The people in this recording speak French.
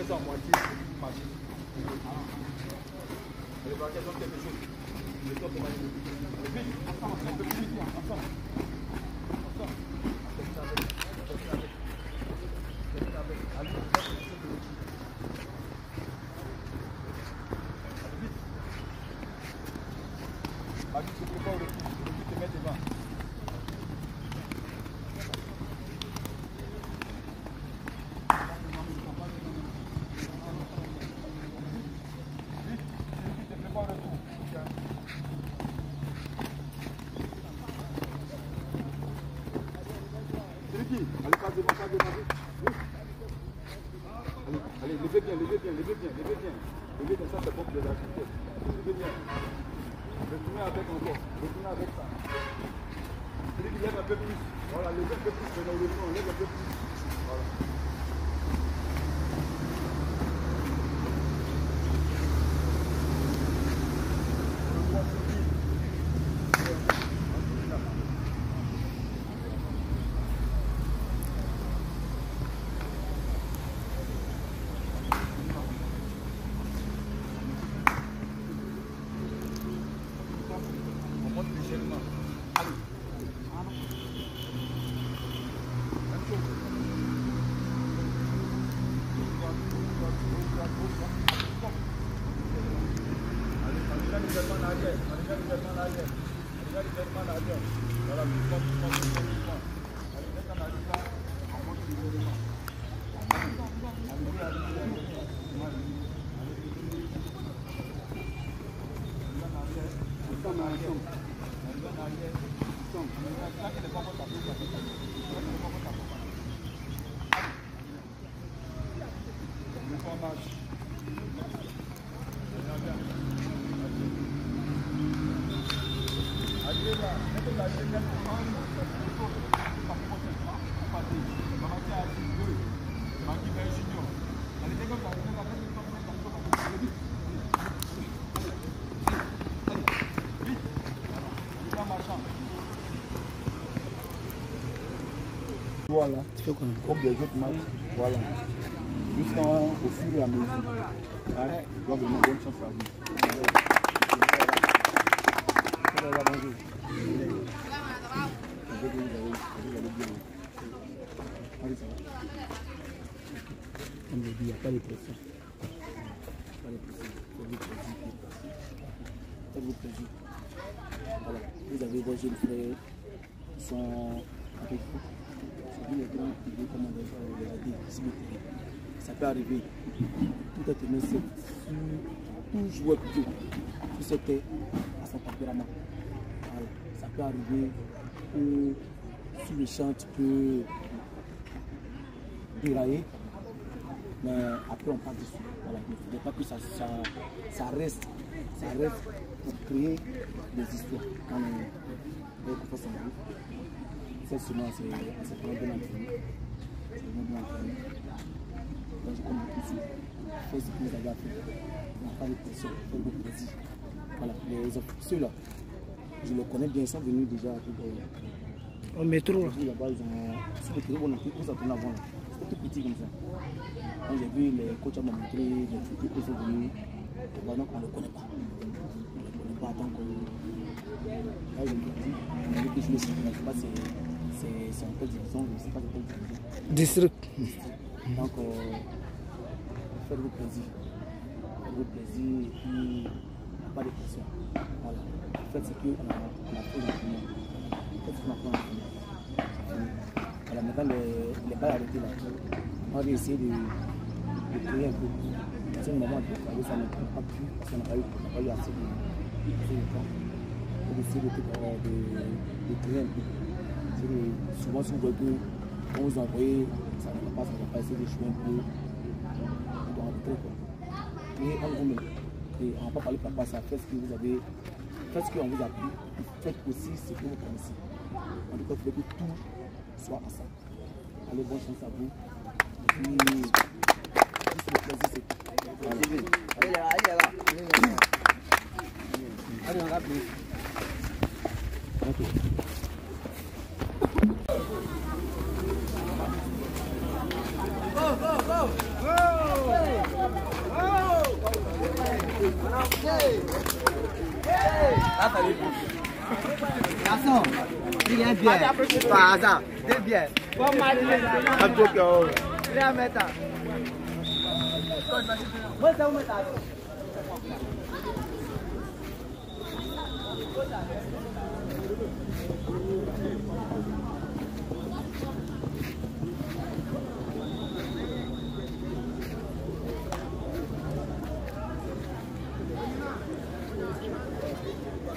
fais ça en moitié, parti. Les quelque chose. Vite, un peu plus vite. Allez, pas devant, devant. Allez, allez, levez bien, levez bien, levez bien, levez bien. Levez bien, ça c'est bon pour les activités. Levez bien. Retournez avec encore, retournez avec ça. Lève un peu plus. Voilà, levez un peu plus, lève un peu plus. Voilà. On monte légèrement. Allez. Même chose. Allez, allez, allez, légèrement en arrière. Allez, allez, légèrement en arrière. Allez, allez, légèrement en arrière. Voilà, doucement, doucement, doucement, doucement. Allez, dès qu'on arrive là, on monte légèrement. Allez, allez, allez, allez. Ensemble, ensemble. Voilà, comme les autres matchs, voilà. Jusqu'au fur et à mesure. Hein, donc, vraiment, bonne chance à vous. Bonjour. Il n'y a pas de pression. Pas de pression. Vous avez vos jeunes frères qui sont avec vous. Ça peut arriver. Tout être humain, tout joueur plutôt. Tout c'était à son tempérament. Voilà. Ça peut arriver où sur le champ, tu peux dérailler, mais après on part dessus. Voilà. Il ne faudrait pas que ça, ça, reste, ça reste pour créer des histoires. Quand on groupe, cette semence, c'est vraiment bien. C'est je compte pas de pression. Voilà. Les je les connais bien, ils sont venus déjà Au métro, là. Là-bas, ils ont. Sur le on a où ça tourne avant. C'était tout petit comme ça. Quand j'ai vu les coachs m'ont montré, les photos qui sont venus. Bah, donc, on ne le connaît pas. On ne le connaît pas tant que. Là, je me dis, on a vu que je le sais, mais je sais pas si c'est c'est en quelle division, je ne sais pas de quelle division. District. Donc, euh, faites-vous plaisir. Faites-vous plaisir et puis, pas de pression. Voilà. Voilà, maintenant, les, les balles là, on va essayer de, de créer un peu. À ce moment, de travailler, ça prend pas plus parce qu'on n'a on n'a pas de. On de, de, créer un peu. Souvent, si vous voyez que vous ça ne va pas, ça ne va pas essayer de un peu. Quoi. Créer en vous-même. Et on va pas parler papa, ça fait ce que vous avez, faites ce qu'on vous a faites aussi ce que vous connaissez. En tout cas, faut que tout soit ça. Allez, bonne chance à vous. Juste le plaisir, c'est. Voilà. Allez, allez, allez. Allez, on. Ok. Hey! Garçon, il vient bien. Par hasard, c'est bien. Un peu que. Viens mettre. Moi, ça vous met Anakiraga! Anakiraga! Anakiraga!